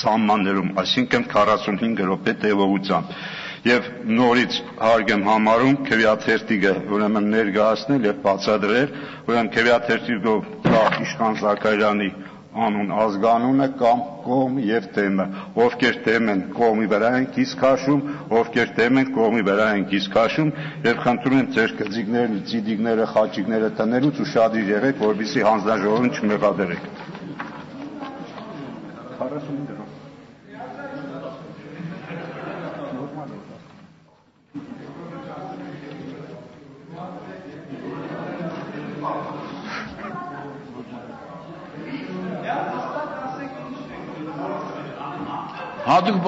սահմաններում, այսինքն 45 րոպե տևողությամբ եւ նորից հարկ եմ համարում քվեաթերթիկը ուրեմն ներկայացնել եւ բացատրել ուրեմն քվեաթերթիկով կա Իշխան Զաքարյանի անուն ազգանունը կամ կողմ եւ թեմը ովքեր թեմ են կողմի վրա են կիսկ քաշում ովքեր թեմ են կողմի վրա են կիսկ քաշում եւ խնդրում եմ ձեր կծիկները ծիդիկները խաչիկները տնելուց ուշադիր եղեք որովհետեւ հանձնաժողովին չմեղադրեք 45 Հատուկ